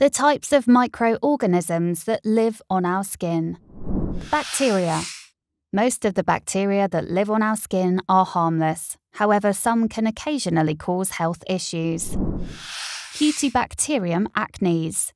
The types of microorganisms that live on our skin. Bacteria. Most of the bacteria that live on our skin are harmless. However, some can occasionally cause health issues. Cutibacterium acnes.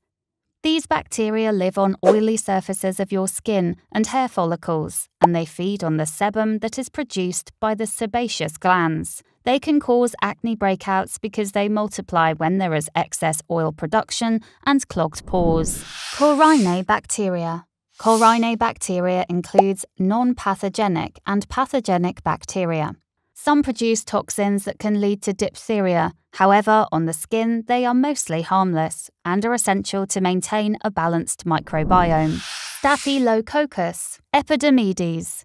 These bacteria live on oily surfaces of your skin and hair follicles, and they feed on the sebum that is produced by the sebaceous glands. They can cause acne breakouts because they multiply when there is excess oil production and clogged pores. Corynebacteria. Corynebacteria includes non pathogenic and pathogenic bacteria. Some produce toxins that can lead to diphtheria. However, on the skin, they are mostly harmless and are essential to maintain a balanced microbiome. Staphylococcus epidermidis.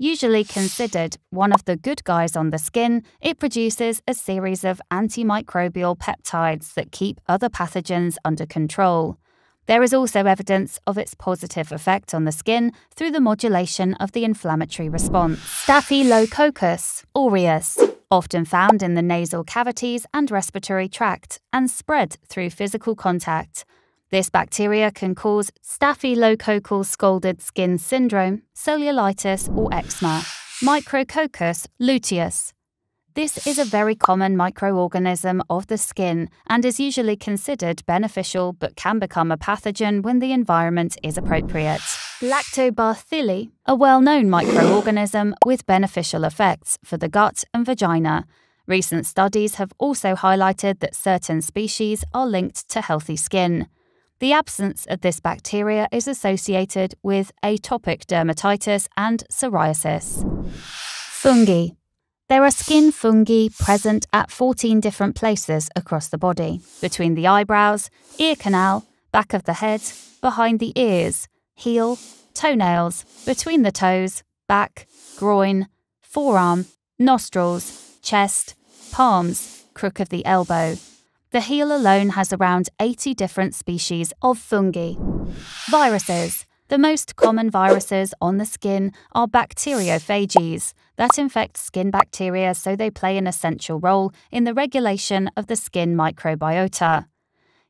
Usually considered one of the good guys on the skin, it produces a series of antimicrobial peptides that keep other pathogens under control. There is also evidence of its positive effect on the skin through the modulation of the inflammatory response. Staphylococcus aureus, often found in the nasal cavities and respiratory tract and spread through physical contact. This bacteria can cause staphylococcal scalded skin syndrome, cellulitis, or eczema. Micrococcus luteus, this is a very common microorganism of the skin and is usually considered beneficial but can become a pathogen when the environment is appropriate. Lactobacilli, a well known microorganism with beneficial effects for the gut and vagina. Recent studies have also highlighted that certain species are linked to healthy skin. The absence of this bacteria is associated with atopic dermatitis and psoriasis. Fungi. There are skin fungi present at 14 different places across the body between the eyebrows, ear canal, back of the head, behind the ears, heel, toenails, between the toes, back, groin, forearm, nostrils, chest, palms, crook of the elbow. The heel alone has around 80 different species of fungi. Viruses. The most common viruses on the skin are bacteriophages that infect skin bacteria so they play an essential role in the regulation of the skin microbiota.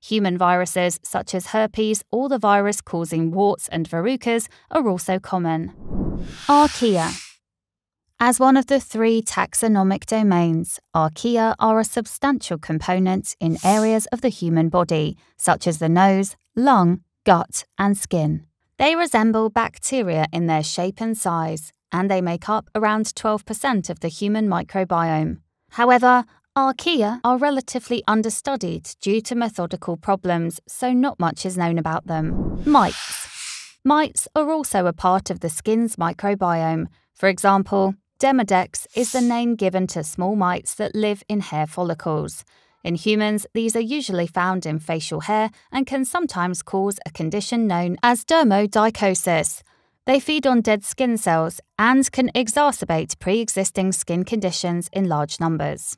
Human viruses such as herpes or the virus causing warts and verrucas are also common. Archaea. As one of the three taxonomic domains, archaea are a substantial component in areas of the human body, such as the nose, lung, gut, and skin. They resemble bacteria in their shape and size, and they make up around 12% of the human microbiome. However, archaea are relatively understudied due to methodical problems, so not much is known about them. Mites. Mites are also a part of the skin's microbiome. For example, Demodex is the name given to small mites that live in hair follicles. In humans, these are usually found in facial hair and can sometimes cause a condition known as demodicosis. They feed on dead skin cells and can exacerbate pre existing skin conditions in large numbers.